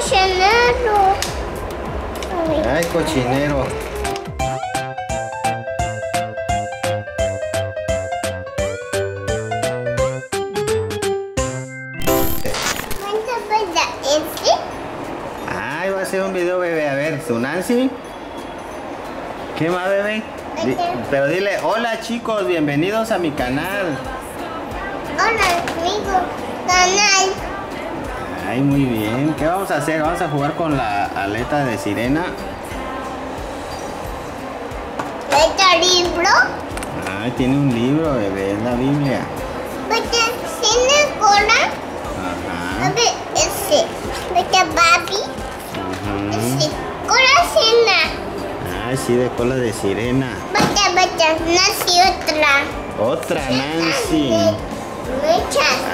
cochinero. Ay, cochinero. ¿Cuánto pesa ese? Ay, va a ser un video, bebé. A ver, su Nancy. ¿Qué más, bebé? Di- pero dile, hola chicos, bienvenidos a mi canal. Hola, amigo. Canal. Ay, muy bien. ¿Qué vamos a hacer? Vamos a jugar con la aleta de sirena. ¿Este libro? Ay, tiene un libro, bebé, es la Biblia. ¿Vete cine cola? A Ajá. ver, ese. ¿Vete Barbie? Ujú. Ese. Cola cena. Ay, sí, de cola de sirena. Vete, vete. Nací otra. Otra Nancy. Muchas.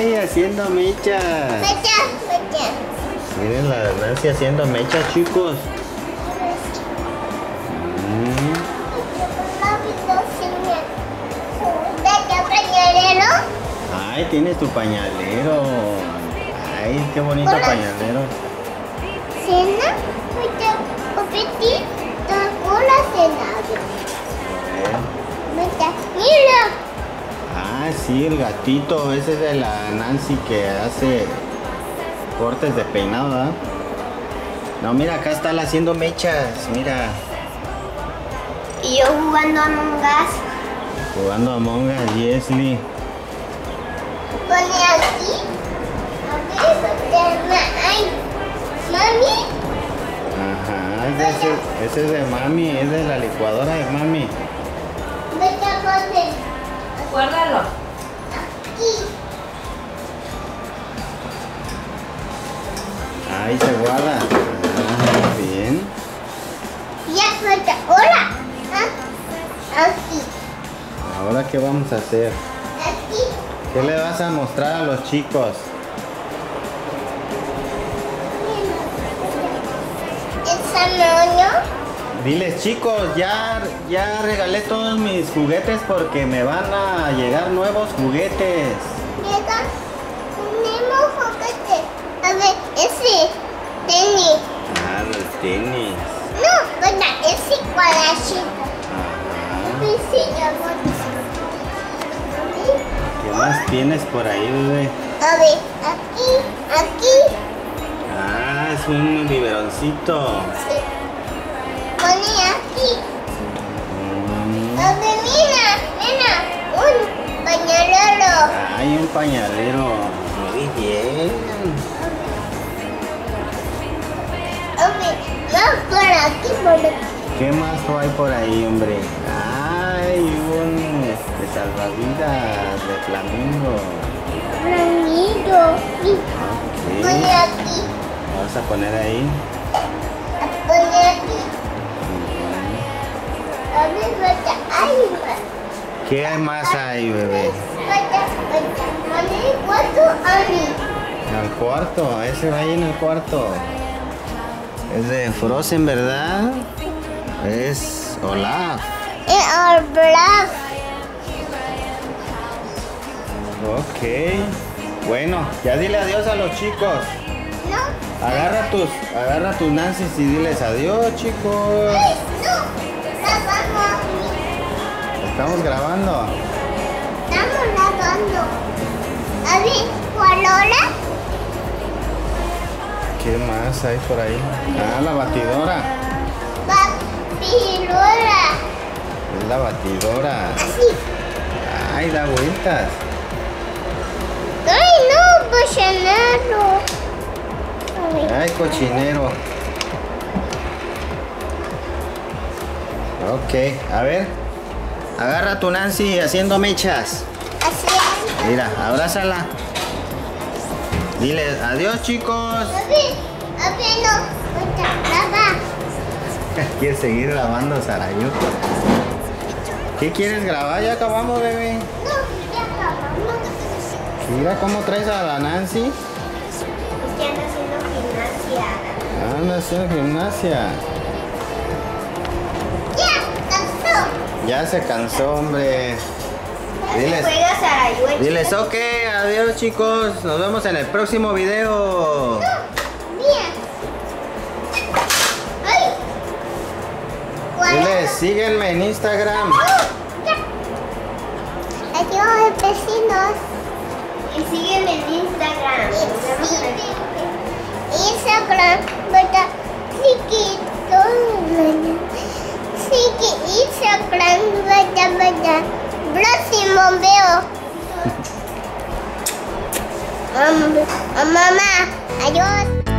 Ay, haciendo mechas. Vete, vete. Miren la Nancy haciendo mechas, chicos. Ay, tienes tu pañalero. Ay, qué bonito pañalero. Cena. Sí, el gatito. Ese es de la Nancy que hace cortes de peinado, ¿verdad? No, mira, acá está la haciendo mechas. Mira, Y yo jugando a Us. jugando a Among Us, Jesly. Pone aquí. Mami. Ajá, ese, ese es de mami, es de la licuadora de mami. Vete a poner Guárdalo. Ahí se guarda. Ah, bien. Ya falta. Hola. Ah, Aquí. Ahora, ¿qué vamos a hacer? Aquí. ¿Qué le vas a mostrar a los chicos? El zanahorio. Diles, chicos, ya, ya regalé todos mis juguetes porque me van a llegar nuevos juguetes. Llega. Tenemos juguete. A ver, ese. Tenis. Ah, los tenis. No, verdad, ese ya ¿Qué más tienes por ahí, bebé? A ver, aquí, aquí. Ah, es un biberoncito. Sí. Pone aquí. Ver, mira, mira. Un pañalero. Hay un pañalero. Muy bien. Ver, más por aquí, por. ¿Qué más hay por ahí, hombre? Hay un este, salvavidas de flamingo. Ramiro. Sí. Pone Ok. aquí. Vamos a poner ahí. ¿Qué más hay, bebé? Al cuarto, ese va ahí en el cuarto. Es de Frozen, ¿verdad? Es Olaf. Black. Ok. Bueno, ya dile adiós a los chicos. No, Agarra tus, agarra tus Nancy y diles adiós, chicos. Estamos grabando. Estamos lavando. A ver, ¿cuál hora? ¿Qué más hay por ahí? Ah, la batidora. Papilora. Es la batidora. Así. Ay, da vueltas. Ay, no, cochinero. Ay, cochinero. Ok, a ver. Agarra a tu Nancy haciendo mechas. Así es. Mira, abrázala. Dile adiós, chicos. Quieres seguir grabando, Sarayu. ¿Qué quieres grabar? Ya acabamos, bebé. No, ya acabamos. Mira cómo traes a la Nancy. Ya haciendo gimnasia. Anda haciendo gimnasia. Ya se cansó, hombre. Diles, diles ok, adiós chicos, nos vemos en el próximo video. Diles, síguenme en Instagram. Oh, aquí Adiós, vecinos. Y sígueme en Instagram. Instagram. Instagram. Bata. Próximo veo. Mam- Mamá, adiós.